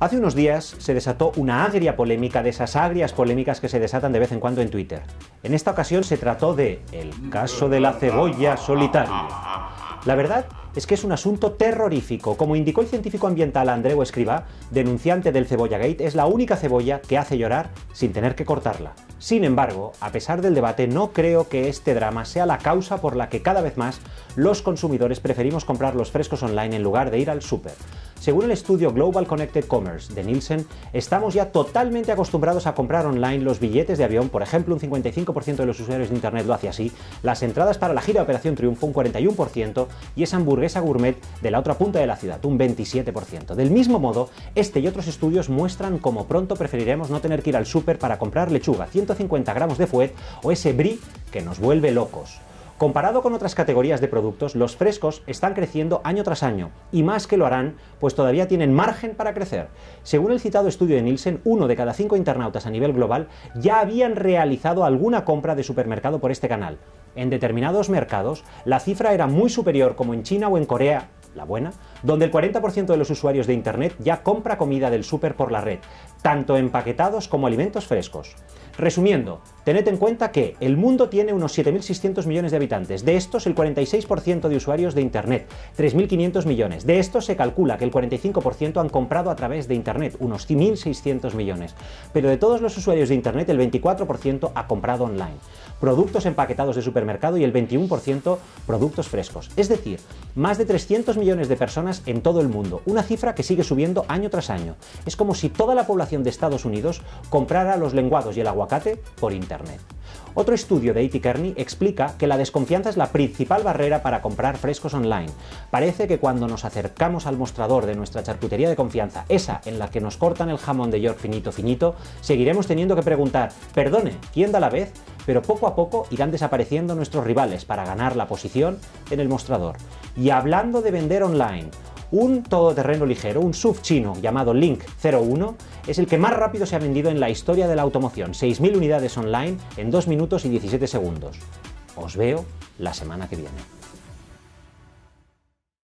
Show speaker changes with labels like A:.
A: Hace unos días se desató una agria polémica de esas agrias polémicas que se desatan de vez en cuando en Twitter. En esta ocasión se trató de el caso de la cebolla solitaria. La verdad es que es un asunto terrorífico. Como indicó el científico ambiental Andreu Escriba, denunciante del Cebollagate, es la única cebolla que hace llorar sin tener que cortarla. Sin embargo, a pesar del debate, no creo que este drama sea la causa por la que cada vez más los consumidores preferimos comprar los frescos online en lugar de ir al súper. Según el estudio Global Connected Commerce de Nielsen, estamos ya totalmente acostumbrados a comprar online los billetes de avión, por ejemplo, un 55% de los usuarios de Internet lo hace así, las entradas para la gira Operación Triunfo un 41% y esa hamburguesa gourmet de la otra punta de la ciudad un 27%. Del mismo modo, este y otros estudios muestran cómo pronto preferiremos no tener que ir al súper para comprar lechuga, 150 gramos de fuet o ese brie que nos vuelve locos. Comparado con otras categorías de productos, los frescos están creciendo año tras año, y más que lo harán, pues todavía tienen margen para crecer. Según el citado estudio de Nielsen, uno de cada cinco internautas a nivel global ya habían realizado alguna compra de supermercado por este canal. En determinados mercados, la cifra era muy superior como en China o en Corea, la buena, donde el 40% de los usuarios de Internet ya compra comida del súper por la red, tanto empaquetados como alimentos frescos. Resumiendo, tened en cuenta que el mundo tiene unos 7.600 millones de habitantes. De estos, el 46% de usuarios de Internet, 3.500 millones. De estos se calcula que el 45% han comprado a través de Internet, unos 1.600 millones. Pero de todos los usuarios de Internet, el 24% ha comprado online. Productos empaquetados de supermercado y el 21% productos frescos. Es decir, más de 300 millones de personas en todo el mundo. Una cifra que sigue subiendo año tras año. Es como si toda la población de Estados Unidos comprara los lenguados y el agua por Internet. Otro estudio de A.T. Kearney explica que la desconfianza es la principal barrera para comprar frescos online. Parece que cuando nos acercamos al mostrador de nuestra charcutería de confianza, esa en la que nos cortan el jamón de York finito finito, seguiremos teniendo que preguntar, perdone, ¿quién da la vez? Pero poco a poco irán desapareciendo nuestros rivales para ganar la posición en el mostrador. Y hablando de vender online, un todoterreno ligero, un SUV chino llamado Link 01, es el que más rápido se ha vendido en la historia de la automoción, 6.000 unidades online en 2 minutos y 17 segundos. Os veo la semana que viene.